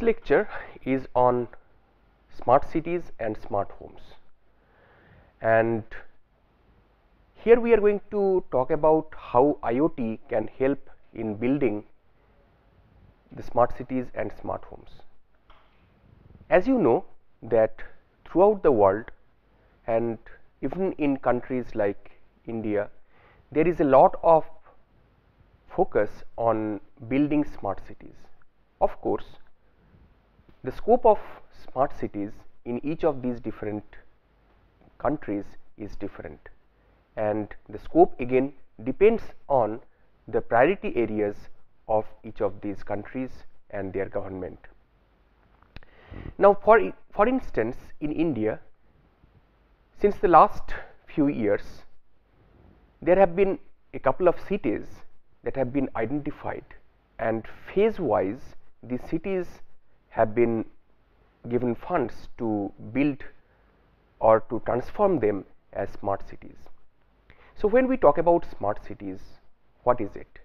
This lecture is on smart cities and smart homes and here we are going to talk about how IoT can help in building the smart cities and smart homes. As you know that throughout the world and even in countries like India, there is a lot of focus on building smart cities. Of course, the scope of smart cities in each of these different countries is different and the scope again depends on the priority areas of each of these countries and their government. Now, for, for instance, in India, since the last few years, there have been a couple of cities that have been identified and phase wise these cities have been given funds to build or to transform them as smart cities. So, when we talk about smart cities, what is it?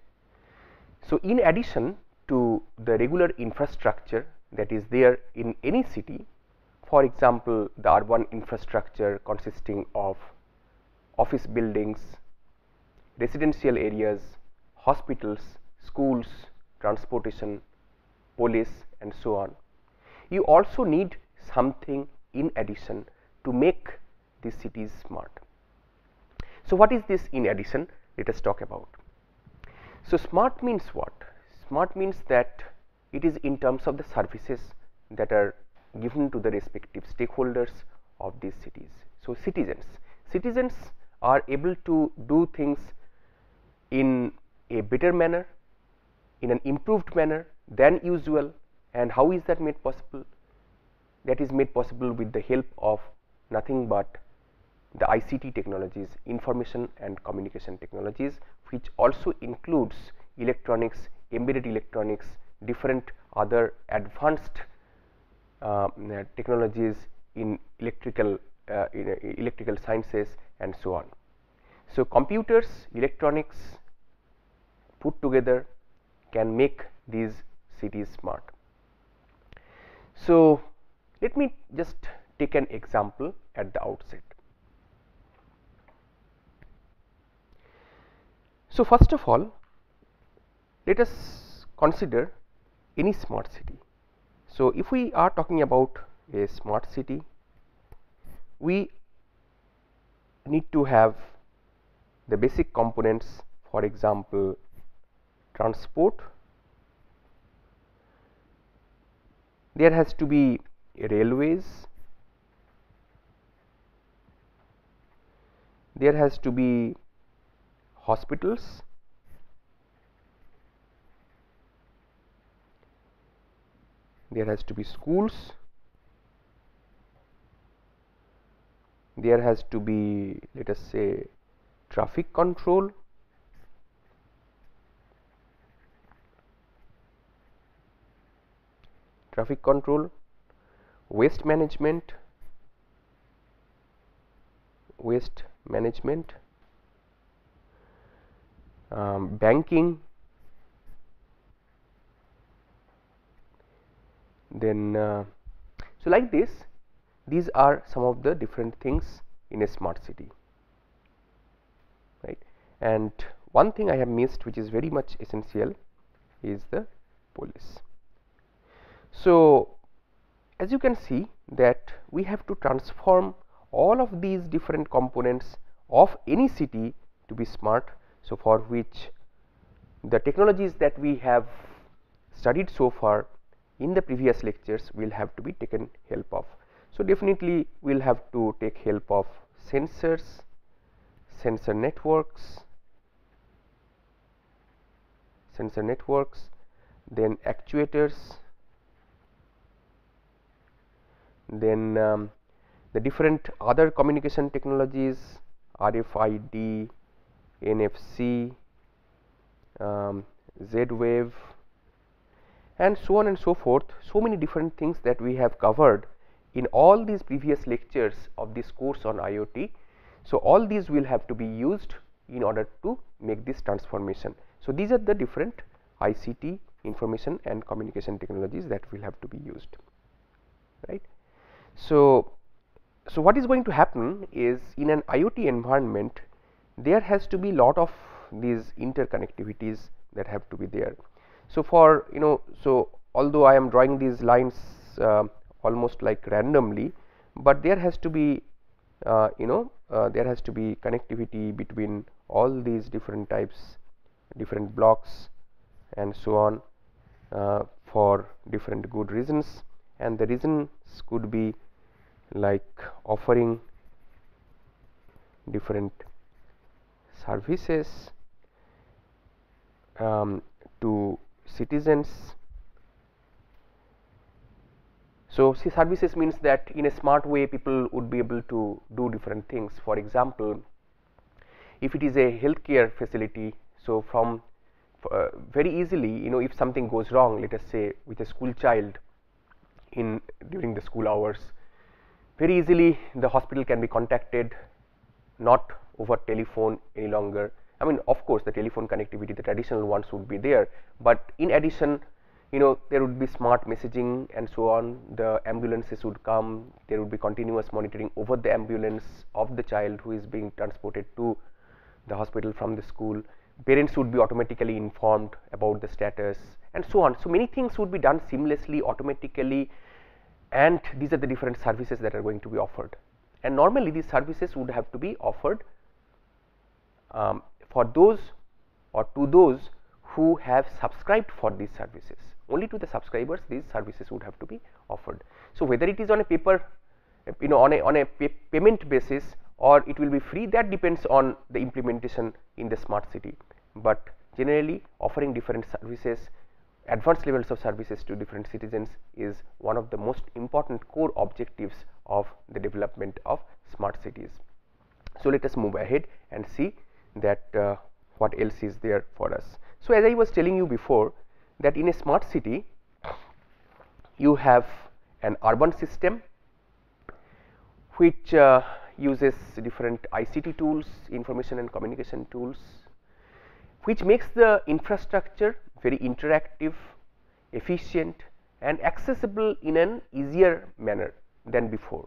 So, in addition to the regular infrastructure that is there in any city, for example, the urban infrastructure consisting of office buildings, residential areas, hospitals, schools, transportation, police and so on. You also need something in addition to make these cities smart. So, what is this in addition? Let us talk about. So, smart means what? Smart means that it is in terms of the services that are given to the respective stakeholders of these cities. So, citizens, citizens are able to do things in a better manner, in an improved manner than usual and how is that made possible? That is made possible with the help of nothing but the ICT technologies, information and communication technologies, which also includes electronics, embedded electronics, different other advanced uh, technologies in electrical uh, in, uh, electrical sciences and so on. So, computers, electronics put together can make these cities smart. So, let me just take an example at the outset. So, first of all let us consider any smart city. So, if we are talking about a smart city, we need to have the basic components for example, transport, there has to be railways, there has to be hospitals. There has to be schools. There has to be let us say traffic control traffic control waste management waste management um, banking, then uh, so like this these are some of the different things in a smart city right and one thing I have missed which is very much essential is the police. So, as you can see that we have to transform all of these different components of any city to be smart so, for which the technologies that we have studied so far in the previous lectures will have to be taken help of. So, definitely we will have to take help of sensors, sensor networks, sensor networks, then actuators, then um, the different other communication technologies RFID, NFC, um, Z wave and so on and so forth. So many different things that we have covered in all these previous lectures of this course on IoT. So, all these will have to be used in order to make this transformation. So, these are the different ICT information and communication technologies that will have to be used right. So, so what is going to happen is in an IoT environment there has to be lot of these interconnectivities that have to be there. So, for you know so although I am drawing these lines uh, almost like randomly, but there has to be uh, you know uh, there has to be connectivity between all these different types different blocks and so on uh, for different good reasons and the reasons could be like offering different services um, to citizens. So, see services means that in a smart way people would be able to do different things. For example, if it is a healthcare facility, so from uh, very easily you know if something goes wrong let us say with a school child in during the school hours very easily the hospital can be contacted not over telephone any longer. I mean of course the telephone connectivity the traditional ones would be there, but in addition you know there would be smart messaging and so on. The ambulances would come. There would be continuous monitoring over the ambulance of the child who is being transported to the hospital from the school. Parents would be automatically informed about the status and so on. So many things would be done seamlessly automatically and these are the different services that are going to be offered. And normally these services would have to be offered um, for those or to those who have subscribed for these services. Only to the subscribers these services would have to be offered. So, whether it is on a paper you know on a on a pay payment basis or it will be free that depends on the implementation in the smart city, but generally offering different services advanced levels of services to different citizens is one of the most important core objectives of the development of smart cities. So, let us move ahead and see that uh, what else is there for us. So, as I was telling you before that in a smart city you have an urban system which uh, uses different ICT tools, information and communication tools which makes the infrastructure very interactive, efficient and accessible in an easier manner than before.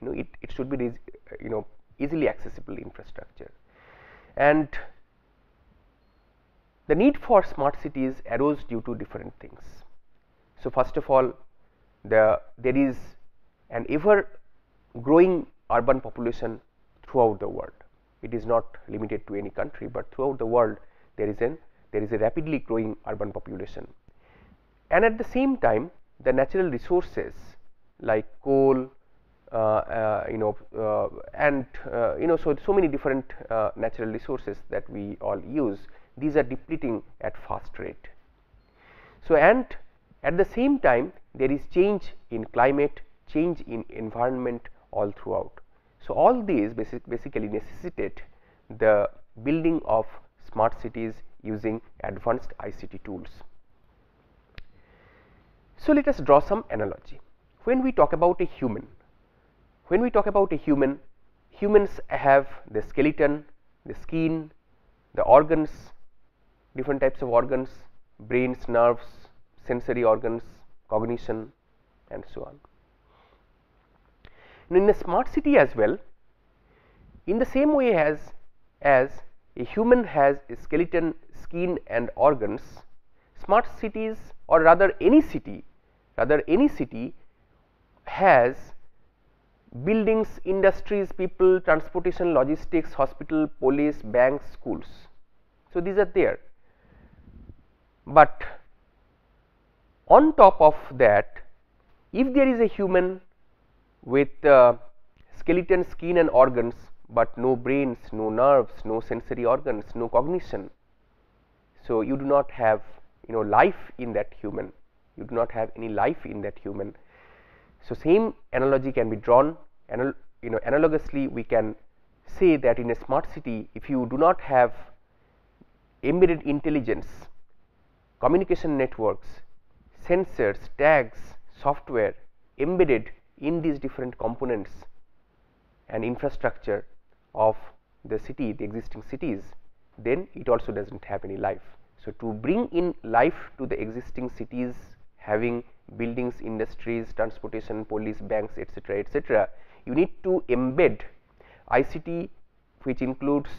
You know it, it should be you know easily accessible infrastructure and the need for smart cities arose due to different things. So, first of all the there is an ever growing urban population throughout the world. It is not limited to any country, but throughout the world there is an there is a rapidly growing urban population. And at the same time the natural resources like coal, uh, uh, you know uh, and you know so so many different natural resources that we all use these are depleting at fast rate. So, and at the same time there is change in climate, change in environment all throughout. So, all these basic basically necessitate the building of smart cities using advanced ICT tools. So, let us draw some analogy. When we talk about a human, when we talk about a human, humans have the skeleton, the skin, the organs, different types of organs, brains, nerves, sensory organs, cognition and so on. In a smart city as well, in the same way as, as a human has a skeleton, skin and organs, smart cities or rather any city, rather any city has buildings, industries, people, transportation, logistics, hospital, police, banks, schools. So, these are there, but on top of that if there is a human with uh, skeleton, skin and organs, but no brains, no nerves, no sensory organs, no cognition. So, you do not have you know life in that human, you do not have any life in that human. So, same analogy can be drawn Anal you know analogously we can say that in a smart city if you do not have embedded intelligence, communication networks, sensors, tags, software embedded in these different components and infrastructure of the city, the existing cities, then it also does not have any life. So, to bring in life to the existing cities having buildings, industries, transportation, police, banks etc., etc., you need to embed ICT which includes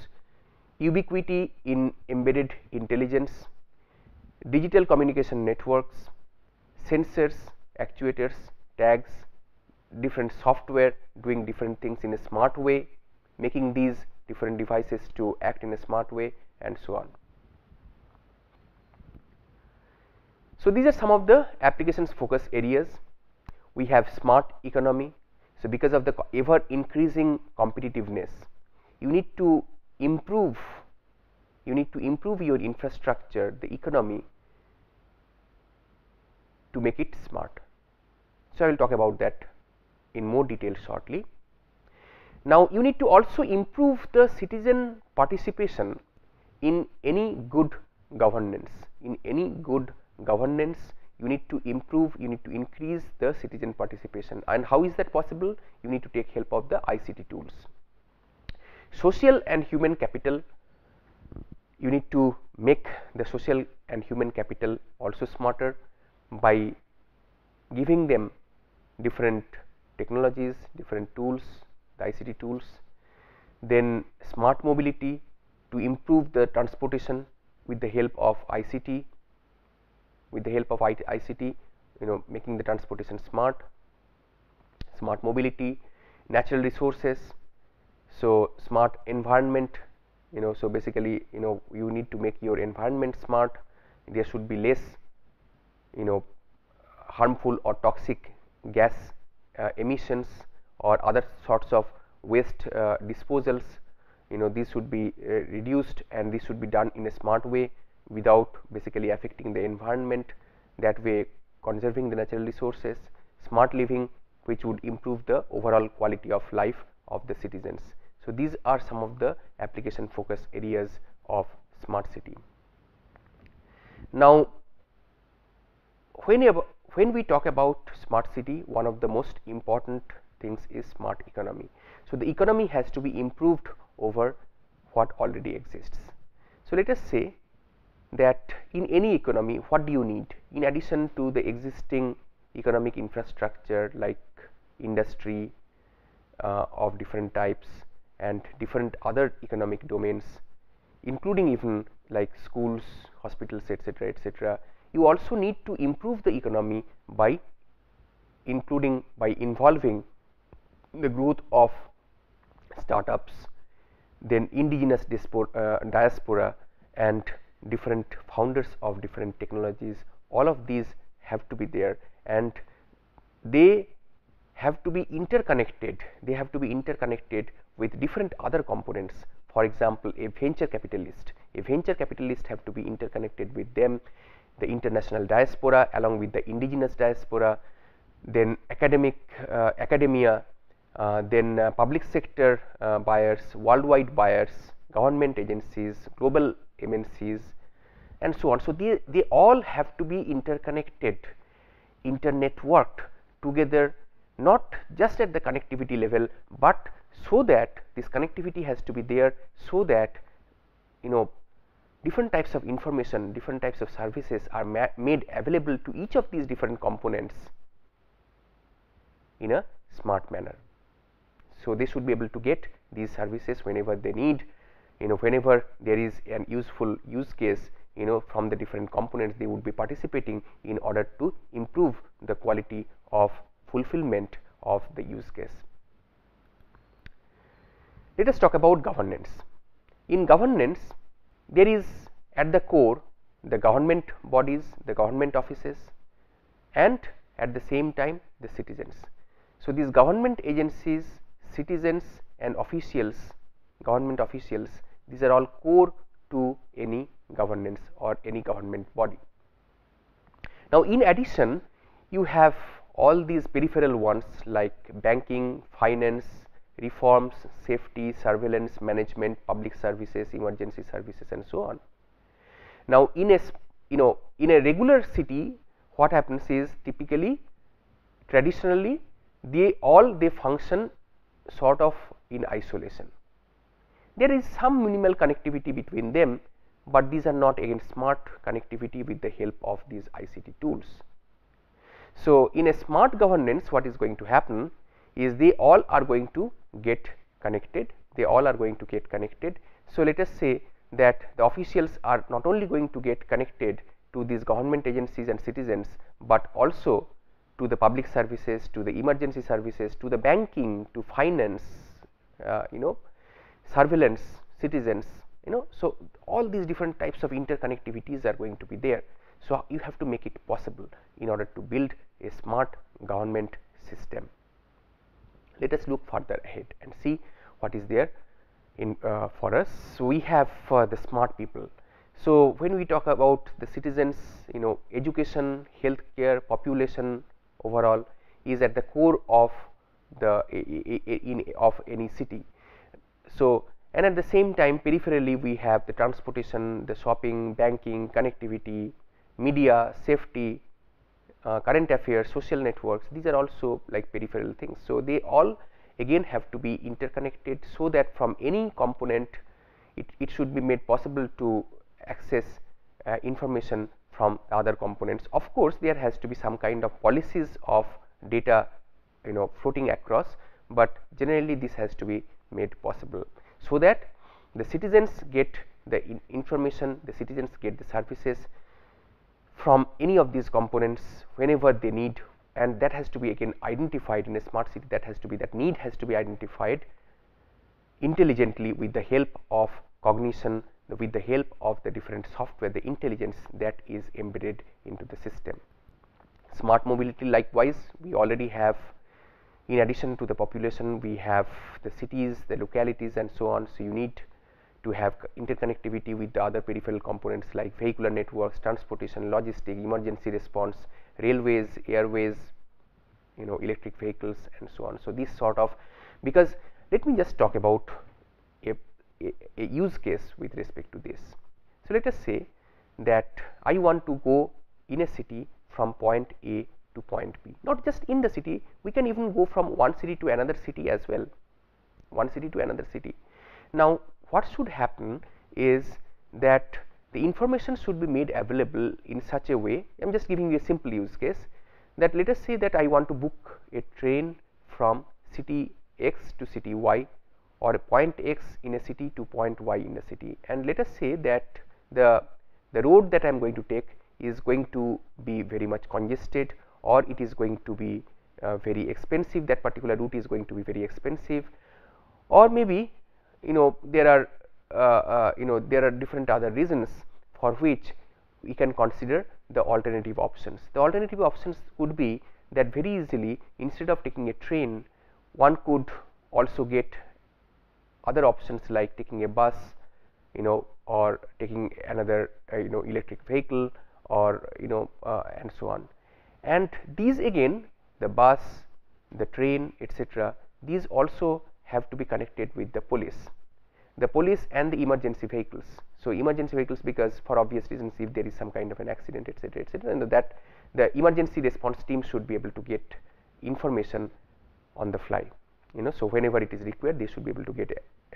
ubiquity in embedded intelligence, digital communication networks, sensors, actuators, tags, different software doing different things in a smart way, making these different devices to act in a smart way and so on. So, these are some of the applications focus areas. We have smart economy. So, because of the ever increasing competitiveness, you need to improve you need to improve your infrastructure the economy to make it smart. So, I will talk about that in more detail shortly. Now, you need to also improve the citizen participation in any good governance. In any good governance, you need to improve, you need to increase the citizen participation and how is that possible? You need to take help of the ICT tools. Social and human capital, you need to make the social and human capital also smarter by giving them different technologies, different tools, the ICT tools, then smart mobility to improve the transportation with the help of ICT, with the help of ICT, you know making the transportation smart, smart mobility, natural resources, so smart environment, you know so basically you know you need to make your environment smart, there should be less you know harmful or toxic gas uh, emissions or other sorts of waste uh, disposals you know these should be uh, reduced and this should be done in a smart way without basically affecting the environment that way conserving the natural resources smart living which would improve the overall quality of life of the citizens. So, these are some of the application focus areas of smart city. Now, whenever when we talk about smart city one of the most important things is smart economy. So, the economy has to be improved over what already exists. So, let us say that in any economy what do you need in addition to the existing economic infrastructure like industry uh, of different types and different other economic domains including even like schools, hospitals etc., etc you also need to improve the economy by including by involving the growth of startups, then indigenous uh, diaspora and different founders of different technologies all of these have to be there. And they have to be interconnected. They have to be interconnected with different other components. For example a venture capitalist. A venture capitalist have to be interconnected with them. The international diaspora along with the indigenous diaspora, then academic uh, academia, then uh, public sector uh, buyers, worldwide buyers, government agencies, global MNCs and so on. So, they, they all have to be interconnected, internetworked together not just at the connectivity level, but so that this connectivity has to be there so that you know different types of information, different types of services are made available to each of these different components in a smart manner. So, they should be able to get these services whenever they need, you know whenever there is an useful use case you know from the different components they would be participating in order to improve the quality of fulfillment of the use case. Let us talk about governance. In governance, there is at the core the government bodies, the government offices and at the same time the citizens. So, these government agencies, citizens and officials, government officials these are all core to any governance or any government body. Now, in addition you have all these peripheral ones like banking, finance, reforms, safety, surveillance, management, public services, emergency services and so on. Now, in a you know in a regular city what happens is typically traditionally they all they function sort of in isolation. There is some minimal connectivity between them, but these are not again smart connectivity with the help of these ICT tools. So, in a smart governance what is going to happen is they all are going to get connected, they all are going to get connected. So, let us say that the officials are not only going to get connected to these government agencies and citizens, but also to the public services, to the emergency services, to the banking, to finance, uh, you know, surveillance, citizens, you know. So, all these different types of interconnectivities are going to be there. So, you have to make it possible in order to build a smart government system. Let us look further ahead and see what is there in uh, for us. So, we have uh, the smart people. So, when we talk about the citizens, you know education, healthcare, population overall is at the core of the in of any city. So, and at the same time peripherally we have the transportation, the shopping, banking, connectivity, media, safety, uh, current affairs, social networks these are also like peripheral things. So, they all again have to be interconnected so that from any component it, it should be made possible to access uh, information from other components. Of course, there has to be some kind of policies of data you know floating across, but generally this has to be made possible. So, that the citizens get the in information, the citizens get the services from any of these components whenever they need and that has to be again identified in a smart city that has to be that need has to be identified intelligently with the help of cognition with the help of the different software the intelligence that is embedded into the system. Smart mobility likewise we already have in addition to the population we have the cities the localities and so on. So, you need to have interconnectivity with the other peripheral components like vehicular networks, transportation, logistic, emergency response, railways, airways, you know electric vehicles and so on. So, this sort of because let me just talk about a, a, use case with respect to this. So, let us say that I want to go in a city from point A to point B, not just in the city, we can even go from one city to another city as well, one city to another city. Now, what should happen is that the information should be made available in such a way, I am just giving you a simple use case that let us say that I want to book a train from city x to city y or a point x in a city to point y in a city. And let us say that the the road that I am going to take is going to be very much congested or it is going to be uh, very expensive. That particular route is going to be very expensive. Or maybe you know there are uh, uh, you know there are different other reasons for which we can consider the alternative options. The alternative options could be that very easily instead of taking a train one could also get other options like taking a bus you know or taking another uh, you know electric vehicle or you know uh, and so on. And these again the bus, the train etc., these also have to be connected with the police the police and the emergency vehicles. So, emergency vehicles because for obvious reasons if there is some kind of an accident etc., etc., and that the emergency response team should be able to get information on the fly you know. So, whenever it is required they should be able to get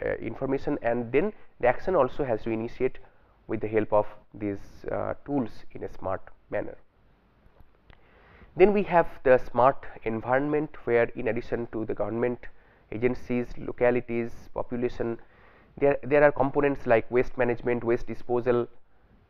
uh, information and then the action also has to initiate with the help of these uh, tools in a smart manner. Then we have the smart environment where in addition to the government agencies, localities, population there there are components like waste management waste disposal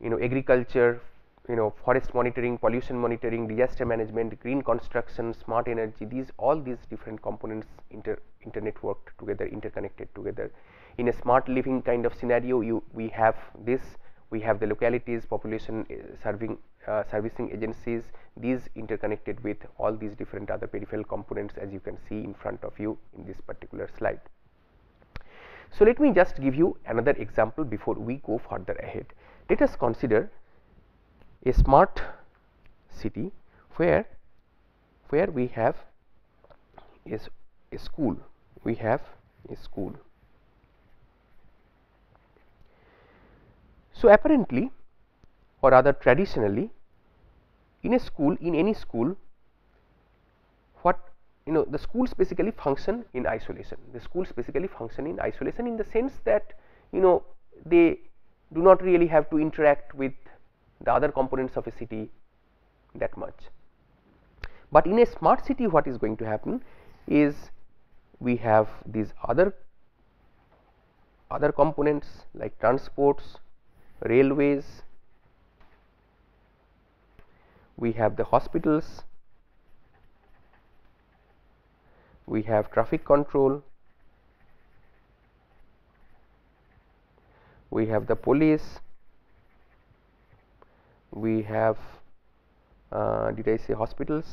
you know agriculture you know forest monitoring pollution monitoring disaster management green construction smart energy these all these different components inter internetworked together interconnected together in a smart living kind of scenario you we have this we have the localities population uh, serving uh, servicing agencies these interconnected with all these different other peripheral components as you can see in front of you in this particular slide so, let me just give you another example before we go further ahead. Let us consider a smart city where where we have is a school. We have a school. So apparently or rather traditionally in a school in any school what you know the schools basically function in isolation. The schools basically function in isolation in the sense that you know they do not really have to interact with the other components of a city that much. But in a smart city what is going to happen is we have these other other components like transports, railways, we have the hospitals, we have traffic control, we have the police, we have uh, did I say hospitals,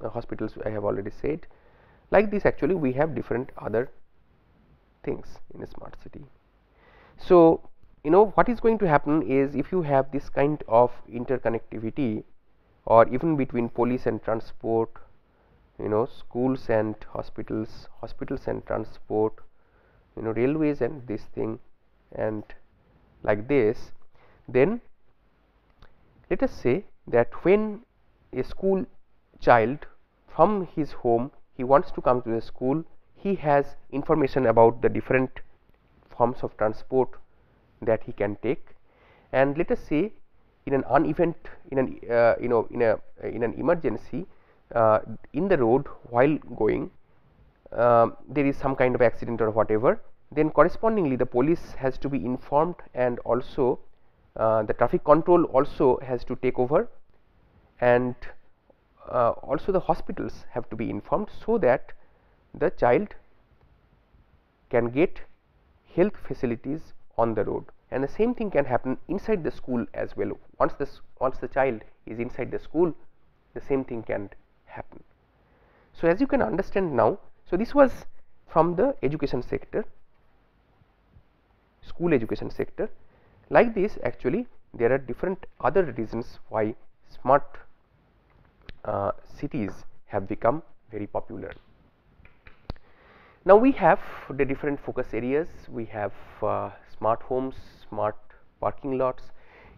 uh, hospitals I have already said like this actually we have different other things in a smart city. So, you know what is going to happen is if you have this kind of interconnectivity or even between police and transport, you know schools and hospitals, hospitals and transport, you know railways and this thing and like this, then let us say that when a school child from his home he wants to come to the school, he has information about the different forms of transport that he can take. And let us say in an unevent in an uh, you know in a in an emergency uh, in the road while going uh, there is some kind of accident or whatever then correspondingly the police has to be informed and also uh, the traffic control also has to take over and uh, also the hospitals have to be informed so that the child can get health facilities on the road. And the same thing can happen inside the school as well. Once this once the child is inside the school the same thing can happen. So, as you can understand now, so this was from the education sector school education sector like this actually there are different other reasons why smart uh, cities have become very popular. Now, we have the different focus areas we have uh, smart homes, smart parking lots.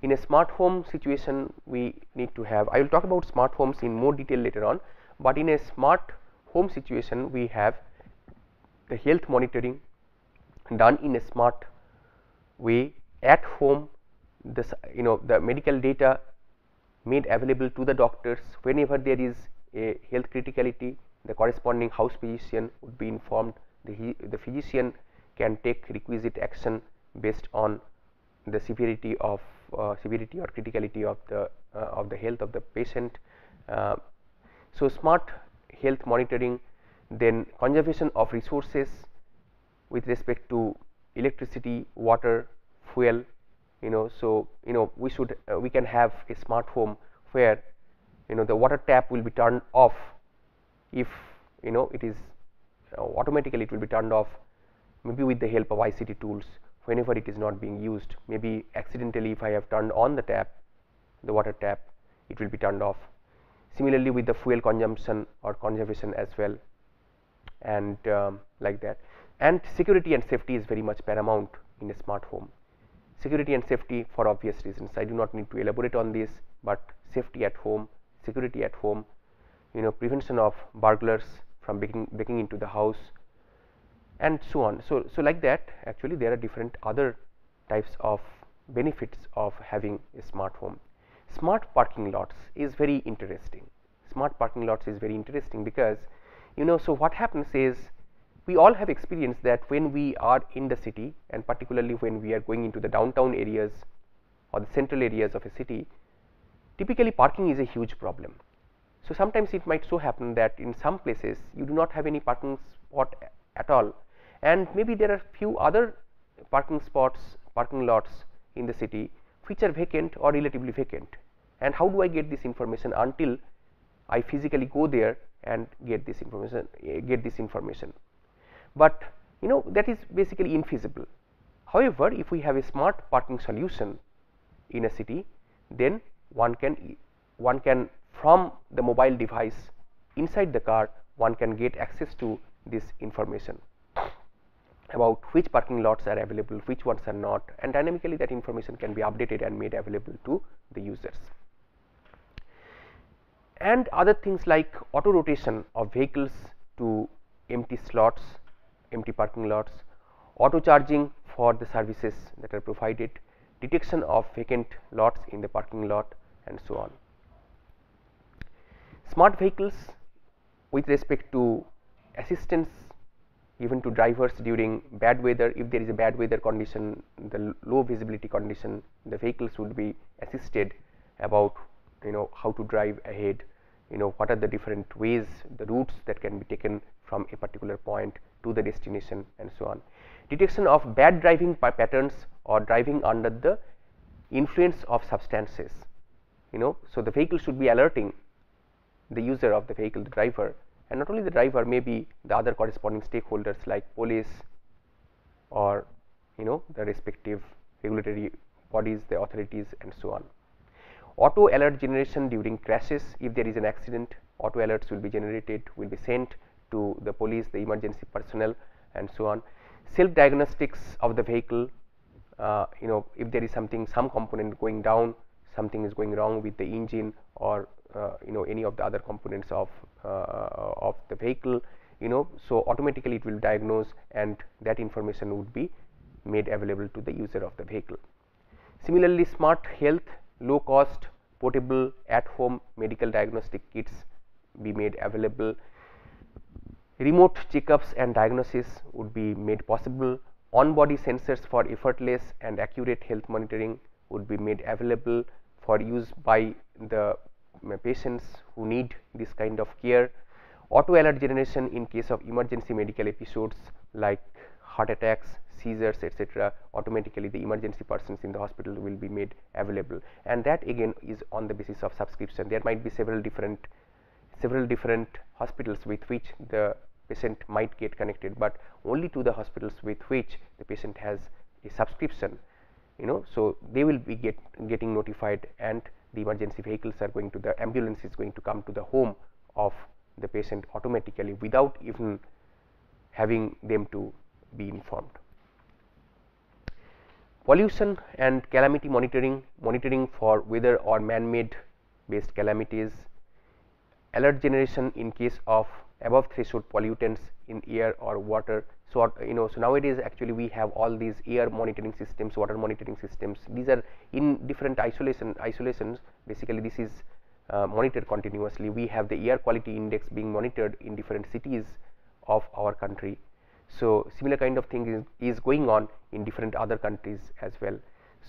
In a smart home situation we need to have I will talk about smart homes in more detail later on, but in a smart home situation we have the health monitoring done in a smart way at home this you know the medical data made available to the doctors whenever there is a health criticality the corresponding house physician would be informed the, the physician can take requisite action based on the severity of uh, severity or criticality of the uh, of the health of the patient. Uh, so, smart health monitoring then conservation of resources with respect to electricity, water, fuel you know. So, you know we should uh, we can have a smart home where you know the water tap will be turned off if you know it is uh, automatically it will be turned off maybe with the help of ICT tools whenever it is not being used maybe accidentally if I have turned on the tap the water tap it will be turned off. Similarly, with the fuel consumption or conservation as well and um, like that and security and safety is very much paramount in a smart home. Security and safety for obvious reasons I do not need to elaborate on this, but safety at home, security at home, you know prevention of burglars from breaking, breaking into the house and so on. So, so like that actually there are different other types of benefits of having a smart home. Smart parking lots is very interesting. Smart parking lots is very interesting because you know so what happens is we all have experienced that when we are in the city and particularly when we are going into the downtown areas or the central areas of a city typically parking is a huge problem. So, sometimes it might so happen that in some places you do not have any parking spot at all and maybe there are few other parking spots parking lots in the city which are vacant or relatively vacant and how do I get this information until I physically go there and get this information uh, get this information but you know that is basically infeasible however if we have a smart parking solution in a city then one can one can from the mobile device inside the car one can get access to this information about which parking lots are available, which ones are not and dynamically that information can be updated and made available to the users. And other things like auto rotation of vehicles to empty slots, empty parking lots, auto charging for the services that are provided, detection of vacant lots in the parking lot and so on. Smart vehicles with respect to assistance given to drivers during bad weather if there is a bad weather condition the low visibility condition the vehicles would be assisted about you know how to drive ahead you know what are the different ways the routes that can be taken from a particular point to the destination and so on. Detection of bad driving patterns or driving under the influence of substances you know. So, the vehicle should be alerting the user of the vehicle the driver and not only the driver maybe the other corresponding stakeholders like police or you know the respective regulatory bodies the authorities and so on. Auto alert generation during crashes if there is an accident auto alerts will be generated will be sent to the police the emergency personnel and so on. Self diagnostics of the vehicle uh, you know if there is something some component going down something is going wrong with the engine or uh, you know any of the other components of uh, of the vehicle you know so automatically it will diagnose and that information would be made available to the user of the vehicle. Similarly, smart health low cost portable at home medical diagnostic kits be made available. Remote checkups and diagnosis would be made possible. On body sensors for effortless and accurate health monitoring would be made available for use by the uh, patients who need this kind of care. Auto alert generation in case of emergency medical episodes like heart attacks, seizures etc., automatically the emergency persons in the hospital will be made available and that again is on the basis of subscription. There might be several different several different hospitals with which the patient might get connected, but only to the hospitals with which the patient has a subscription you know. So, they will be get getting notified and the emergency vehicles are going to the ambulance is going to come to the home of the patient automatically without even having them to be informed. Pollution and calamity monitoring, monitoring for weather or man-made based calamities, alert generation in case of above threshold pollutants in air or water. So, you know, so nowadays actually we have all these air monitoring systems, water monitoring systems. These are in different isolation isolations. Basically, this is uh, monitored continuously. We have the air quality index being monitored in different cities of our country. So, similar kind of thing is, is going on in different other countries as well.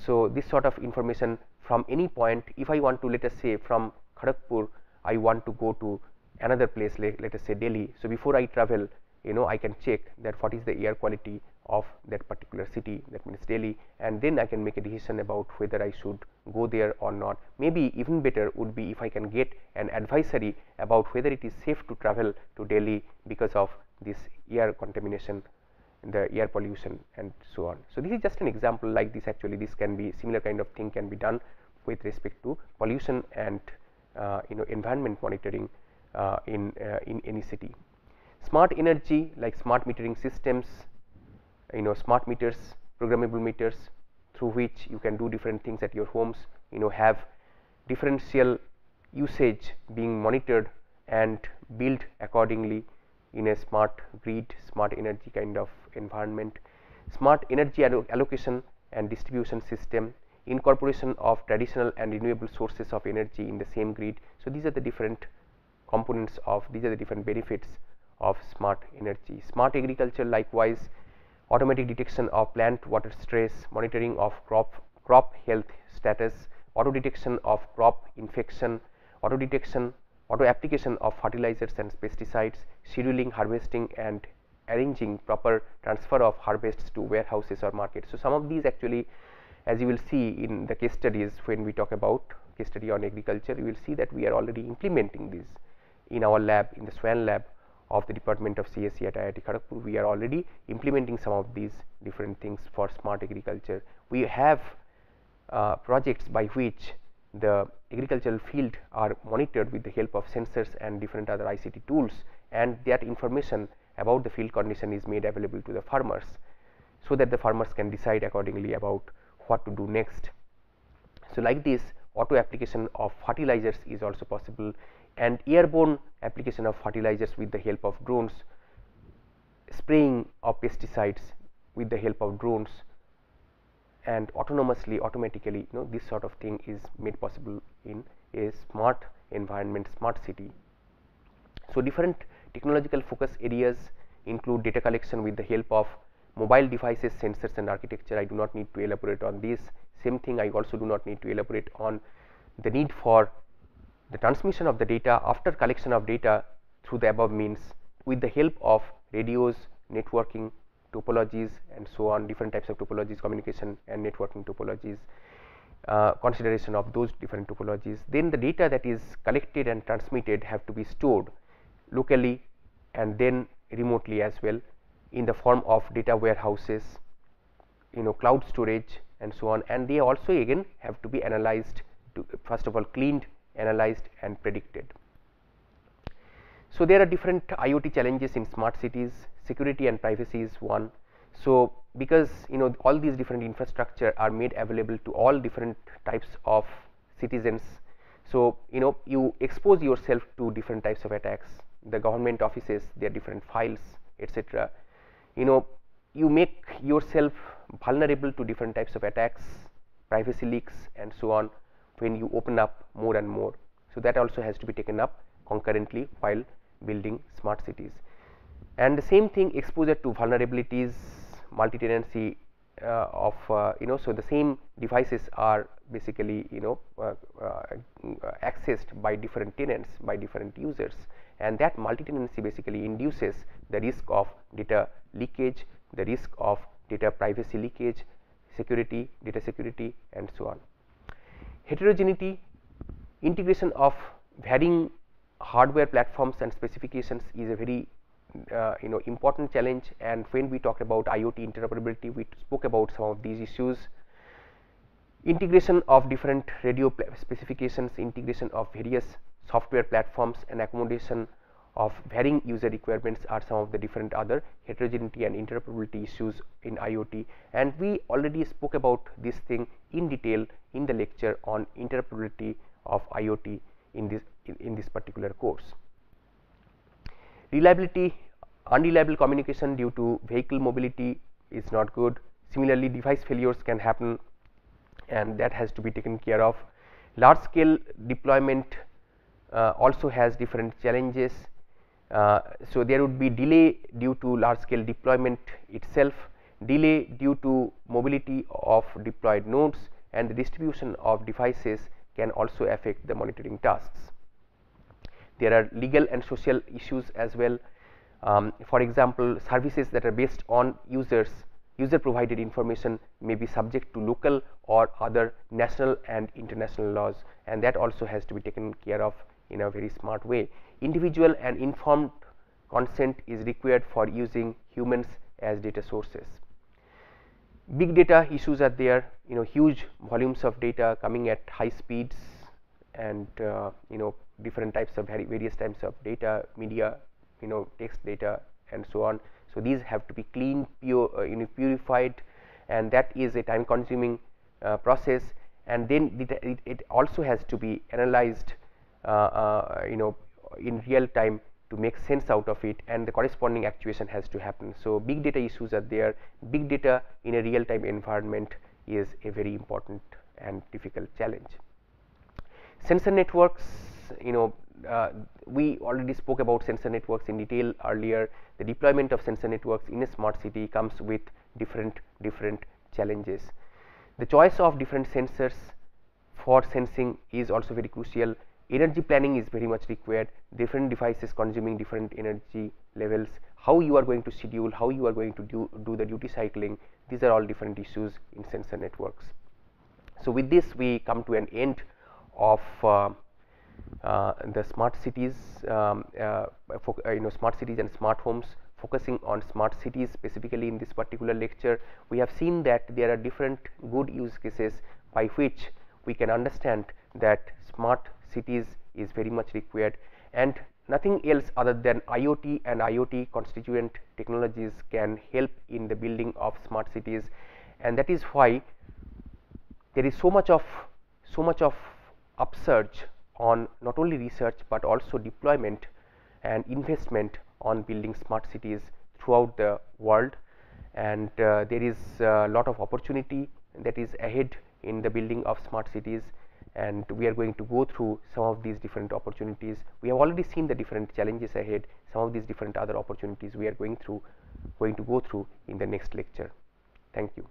So, this sort of information from any point if I want to let us say from Kharagpur I want to go to another place like let us say Delhi. So, before I travel you know I can check that what is the air quality of that particular city that means Delhi and then I can make a decision about whether I should go there or not. Maybe even better would be if I can get an advisory about whether it is safe to travel to Delhi because of this air contamination the air pollution and so on. So, this is just an example like this actually this can be similar kind of thing can be done with respect to pollution and you know environment monitoring uh, in, uh, in any city. Smart energy like smart metering systems, you know smart meters, programmable meters through which you can do different things at your homes, you know have differential usage being monitored and built accordingly in a smart grid, smart energy kind of environment, smart energy allocation and distribution system, incorporation of traditional and renewable sources of energy in the same grid. So, these are the different components of these are the different benefits of smart energy. Smart agriculture likewise automatic detection of plant water stress, monitoring of crop crop health status, auto detection of crop infection, auto detection auto application of fertilizers and pesticides, scheduling, harvesting and arranging proper transfer of harvests to warehouses or markets. So, some of these actually as you will see in the case studies when we talk about case study on agriculture, you will see that we are already implementing these in our lab in the SWAN lab of the department of CSE at IIT Kharagpur. We are already implementing some of these different things for smart agriculture. We have uh, projects by which the agricultural field are monitored with the help of sensors and different other ICT tools and that information about the field condition is made available to the farmers. So, that the farmers can decide accordingly about what to do next. So, like this auto application of fertilizers is also possible and airborne application of fertilizers with the help of drones, spraying of pesticides with the help of drones and autonomously automatically you know this sort of thing is made possible in a smart environment smart city. So, different technological focus areas include data collection with the help of mobile devices sensors and architecture I do not need to elaborate on this same thing I also do not need to elaborate on the need for the transmission of the data after collection of data through the above means with the help of radios networking topologies and so on different types of topologies communication and networking topologies uh, consideration of those different topologies. Then the data that is collected and transmitted have to be stored locally and then remotely as well in the form of data warehouses you know cloud storage and so on and they also again have to be analyzed to first of all cleaned analyzed and predicted. So, there are different IoT challenges in smart cities security and privacy is one. So, because you know all these different infrastructure are made available to all different types of citizens. So, you know you expose yourself to different types of attacks the government offices their different files etc. You know you make yourself vulnerable to different types of attacks privacy leaks and so on when you open up more and more. So, that also has to be taken up concurrently while building smart cities and the same thing exposure to vulnerabilities multi tenancy uh, of uh, you know. So, the same devices are basically you know uh, uh accessed by different tenants by different users and that multi tenancy basically induces the risk of data leakage, the risk of data privacy leakage, security, data security and so on. Heterogeneity, integration of varying hardware platforms and specifications is a very uh, you know important challenge and when we talked about IoT interoperability we spoke about some of these issues integration of different radio specifications integration of various software platforms and accommodation of varying user requirements are some of the different other heterogeneity and interoperability issues in IoT and we already spoke about this thing in detail in the lecture on interoperability of IoT in this in, in this particular course. Reliability unreliable communication due to vehicle mobility is not good. Similarly device failures can happen and that has to be taken care of. Large scale deployment uh, also has different challenges. Uh, so there would be delay due to large scale deployment itself delay due to mobility of deployed nodes and the distribution of devices can also affect the monitoring tasks. There are legal and social issues as well. Um, for example, services that are based on users user provided information may be subject to local or other national and international laws and that also has to be taken care of in a very smart way. Individual and informed consent is required for using humans as data sources. Big data issues are there, you know huge volumes of data coming at high speeds and uh, you know different types of various types of data, media, you know text data and so on. So, these have to be clean pure uh, you know purified and that is a time consuming uh, process and then it, it, also has to be analyzed you know in real time to make sense out of it and the corresponding actuation has to happen. So, big data issues are there big data in a real time environment is a very important and difficult challenge. Sensor networks you know uh, we already spoke about sensor networks in detail earlier the deployment of sensor networks in a smart city comes with different different challenges the choice of different sensors for sensing is also very crucial energy planning is very much required. Different devices consuming different energy levels. How you are going to schedule how you are going to do, do the duty cycling. These are all different issues in sensor networks. So with this we come to an end of uh, uh, the smart cities um, uh, uh, you know smart cities and smart homes focusing on smart cities specifically in this particular lecture. We have seen that there are different good use cases by which we can understand that smart cities is very much required. And nothing else other than IoT and IoT constituent technologies can help in the building of smart cities. And that is why there is so much of so much of upsurge on not only research, but also deployment and investment on building smart cities throughout the world. And uh, there is a lot of opportunity that is ahead in the building of smart cities and we are going to go through some of these different opportunities. We have already seen the different challenges ahead, some of these different other opportunities we are going through, going to go through in the next lecture. Thank you.